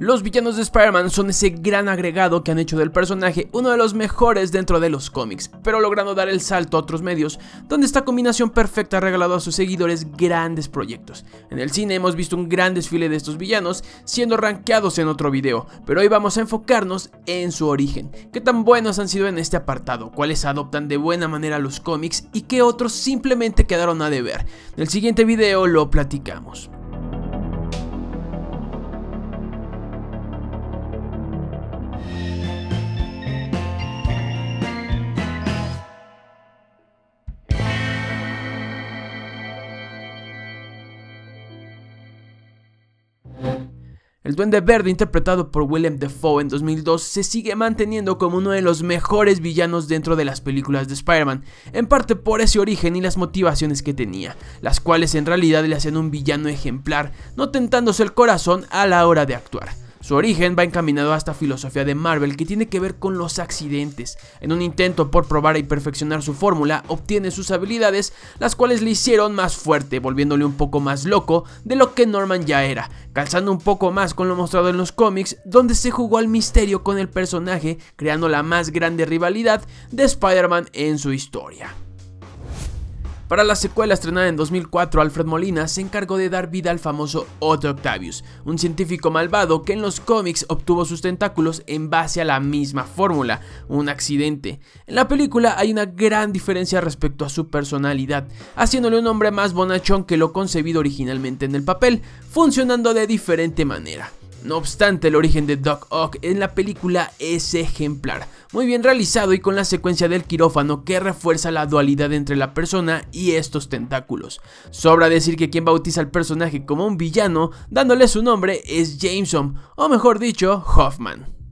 Los villanos de Spider-Man son ese gran agregado que han hecho del personaje uno de los mejores dentro de los cómics, pero logrando dar el salto a otros medios, donde esta combinación perfecta ha regalado a sus seguidores grandes proyectos. En el cine hemos visto un gran desfile de estos villanos siendo rankeados en otro video, pero hoy vamos a enfocarnos en su origen, qué tan buenos han sido en este apartado, cuáles adoptan de buena manera los cómics y qué otros simplemente quedaron a deber. En el siguiente video lo platicamos. El Duende Verde, interpretado por Willem Dafoe en 2002, se sigue manteniendo como uno de los mejores villanos dentro de las películas de Spider-Man, en parte por ese origen y las motivaciones que tenía, las cuales en realidad le hacían un villano ejemplar, no tentándose el corazón a la hora de actuar. Su origen va encaminado a esta filosofía de Marvel que tiene que ver con los accidentes. En un intento por probar y perfeccionar su fórmula, obtiene sus habilidades, las cuales le hicieron más fuerte, volviéndole un poco más loco de lo que Norman ya era, calzando un poco más con lo mostrado en los cómics, donde se jugó al misterio con el personaje, creando la más grande rivalidad de Spider-Man en su historia. Para la secuela estrenada en 2004, Alfred Molina se encargó de dar vida al famoso Otto Octavius, un científico malvado que en los cómics obtuvo sus tentáculos en base a la misma fórmula, un accidente. En la película hay una gran diferencia respecto a su personalidad, haciéndole un hombre más bonachón que lo concebido originalmente en el papel, funcionando de diferente manera. No obstante, el origen de Doc Ock en la película es ejemplar, muy bien realizado y con la secuencia del quirófano que refuerza la dualidad entre la persona y estos tentáculos. Sobra decir que quien bautiza al personaje como un villano, dándole su nombre, es Jameson, o mejor dicho, Hoffman.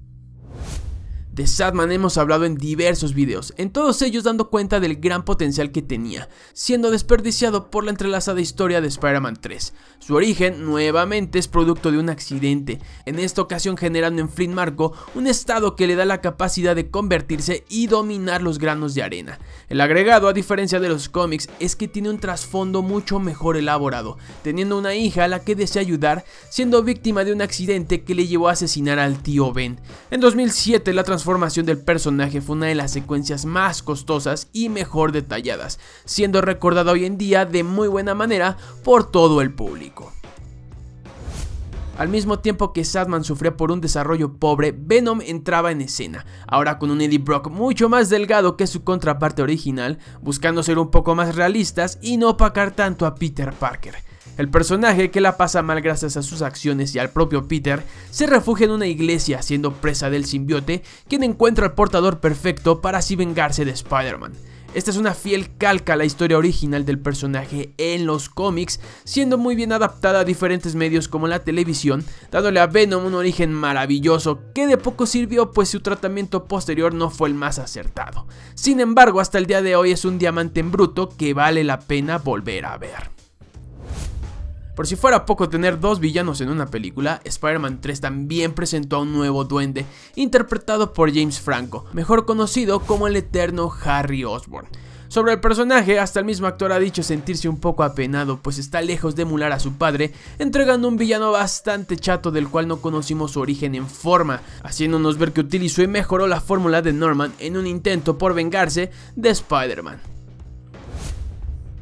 De Sadman hemos hablado en diversos videos, en todos ellos dando cuenta del gran potencial que tenía, siendo desperdiciado por la entrelazada historia de Spider-Man 3. Su origen nuevamente es producto de un accidente, en esta ocasión generando en Flynn Marco un estado que le da la capacidad de convertirse y dominar los granos de arena. El agregado, a diferencia de los cómics, es que tiene un trasfondo mucho mejor elaborado, teniendo una hija a la que desea ayudar, siendo víctima de un accidente que le llevó a asesinar al tío Ben. En 2007 la transformación del personaje fue una de las secuencias más costosas y mejor detalladas, siendo recordada hoy en día de muy buena manera por todo el público. Al mismo tiempo que Sadman sufría por un desarrollo pobre, Venom entraba en escena, ahora con un Eddie Brock mucho más delgado que su contraparte original, buscando ser un poco más realistas y no opacar tanto a Peter Parker. El personaje que la pasa mal gracias a sus acciones y al propio Peter se refugia en una iglesia siendo presa del simbiote quien encuentra al portador perfecto para así vengarse de Spider-Man. Esta es una fiel calca a la historia original del personaje en los cómics, siendo muy bien adaptada a diferentes medios como la televisión, dándole a Venom un origen maravilloso que de poco sirvió pues su tratamiento posterior no fue el más acertado. Sin embargo, hasta el día de hoy es un diamante en bruto que vale la pena volver a ver. Por si fuera poco tener dos villanos en una película, Spider-Man 3 también presentó a un nuevo duende, interpretado por James Franco, mejor conocido como el eterno Harry Osborn. Sobre el personaje, hasta el mismo actor ha dicho sentirse un poco apenado, pues está lejos de emular a su padre, entregando un villano bastante chato del cual no conocimos su origen en forma, haciéndonos ver que utilizó y mejoró la fórmula de Norman en un intento por vengarse de Spider-Man.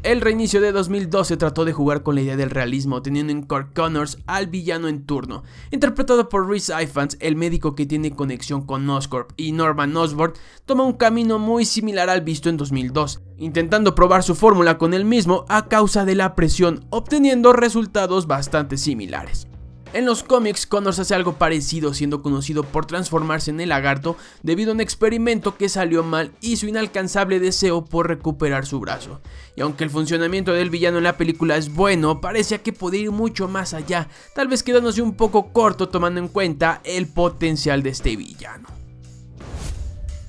El reinicio de 2012 trató de jugar con la idea del realismo, teniendo en Cork Connors al villano en turno, interpretado por Rhys Ifans, el médico que tiene conexión con Oscorp, y Norman Osborn toma un camino muy similar al visto en 2002, intentando probar su fórmula con él mismo a causa de la presión, obteniendo resultados bastante similares. En los cómics, Connors hace algo parecido siendo conocido por transformarse en el lagarto debido a un experimento que salió mal y su inalcanzable deseo por recuperar su brazo. Y aunque el funcionamiento del villano en la película es bueno, parecía que podía ir mucho más allá, tal vez quedándose un poco corto tomando en cuenta el potencial de este villano.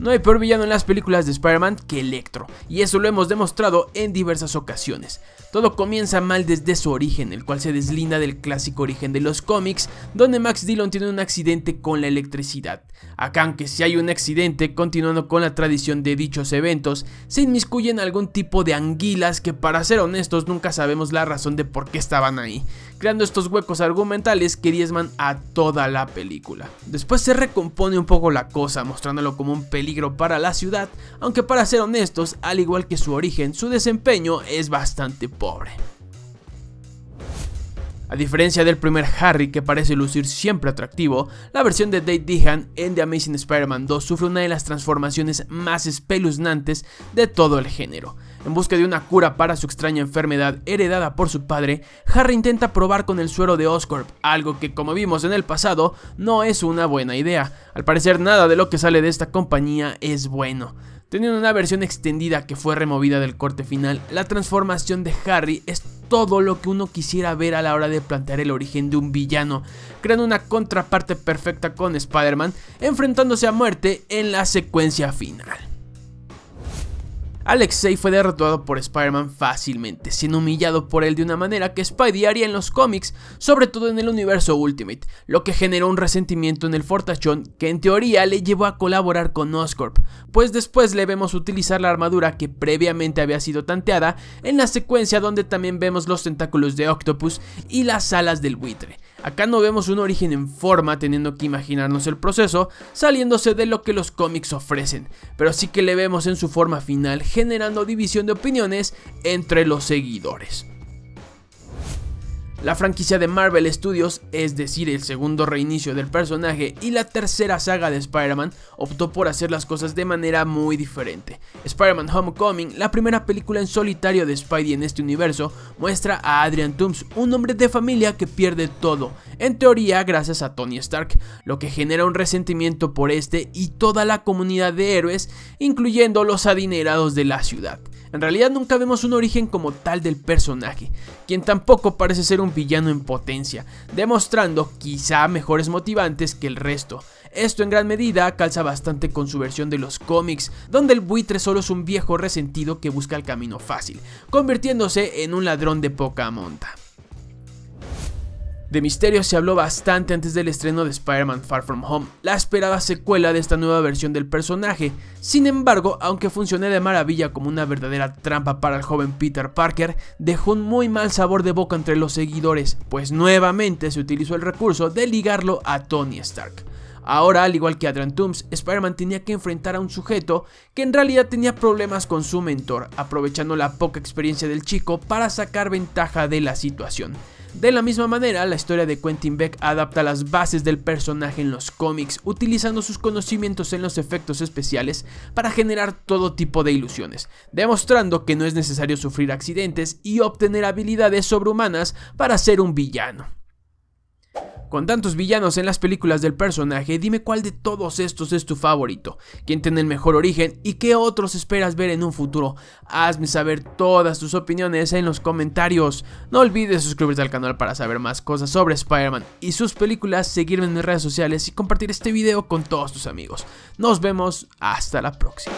No hay peor villano en las películas de Spider-Man que Electro, y eso lo hemos demostrado en diversas ocasiones. Todo comienza mal desde su origen, el cual se deslinda del clásico origen de los cómics, donde Max Dillon tiene un accidente con la electricidad. Acá, aunque si hay un accidente, continuando con la tradición de dichos eventos, se inmiscuyen algún tipo de anguilas que para ser honestos nunca sabemos la razón de por qué estaban ahí, creando estos huecos argumentales que diezman a toda la película. Después se recompone un poco la cosa, mostrándolo como un peligro para la ciudad, aunque para ser honestos, al igual que su origen, su desempeño es bastante pobre. A diferencia del primer Harry que parece lucir siempre atractivo, la versión de Dave Dehan en The Amazing Spider-Man 2 sufre una de las transformaciones más espeluznantes de todo el género. En busca de una cura para su extraña enfermedad heredada por su padre, Harry intenta probar con el suero de Oscorp, algo que como vimos en el pasado no es una buena idea. Al parecer nada de lo que sale de esta compañía es bueno. Teniendo una versión extendida que fue removida del corte final, la transformación de Harry es todo lo que uno quisiera ver a la hora de plantear el origen de un villano, creando una contraparte perfecta con Spider-Man, enfrentándose a muerte en la secuencia final. Alexei fue derrotado por Spider-Man fácilmente, siendo humillado por él de una manera que Spidey haría en los cómics, sobre todo en el universo Ultimate, lo que generó un resentimiento en el fortachón que en teoría le llevó a colaborar con Oscorp, pues después le vemos utilizar la armadura que previamente había sido tanteada en la secuencia donde también vemos los tentáculos de Octopus y las alas del buitre. Acá no vemos un origen en forma teniendo que imaginarnos el proceso saliéndose de lo que los cómics ofrecen, pero sí que le vemos en su forma final generando división de opiniones entre los seguidores. La franquicia de Marvel Studios, es decir, el segundo reinicio del personaje y la tercera saga de Spider-Man, optó por hacer las cosas de manera muy diferente. Spider-Man Homecoming, la primera película en solitario de Spidey en este universo, muestra a Adrian Toomes, un hombre de familia que pierde todo, en teoría gracias a Tony Stark, lo que genera un resentimiento por este y toda la comunidad de héroes, incluyendo los adinerados de la ciudad. En realidad nunca vemos un origen como tal del personaje, quien tampoco parece ser villano en potencia, demostrando quizá mejores motivantes que el resto. Esto en gran medida calza bastante con su versión de los cómics, donde el buitre solo es un viejo resentido que busca el camino fácil, convirtiéndose en un ladrón de poca monta. De Misterio se habló bastante antes del estreno de Spider-Man Far From Home, la esperada secuela de esta nueva versión del personaje. Sin embargo, aunque funcionó de maravilla como una verdadera trampa para el joven Peter Parker, dejó un muy mal sabor de boca entre los seguidores, pues nuevamente se utilizó el recurso de ligarlo a Tony Stark. Ahora, al igual que Adrian Toomes, Spider-Man tenía que enfrentar a un sujeto que en realidad tenía problemas con su mentor, aprovechando la poca experiencia del chico para sacar ventaja de la situación. De la misma manera, la historia de Quentin Beck adapta las bases del personaje en los cómics, utilizando sus conocimientos en los efectos especiales para generar todo tipo de ilusiones, demostrando que no es necesario sufrir accidentes y obtener habilidades sobrehumanas para ser un villano. Con tantos villanos en las películas del personaje, dime cuál de todos estos es tu favorito, quién tiene el mejor origen y qué otros esperas ver en un futuro. Hazme saber todas tus opiniones en los comentarios. No olvides suscribirte al canal para saber más cosas sobre Spider-Man y sus películas, seguirme en mis redes sociales y compartir este video con todos tus amigos. Nos vemos hasta la próxima.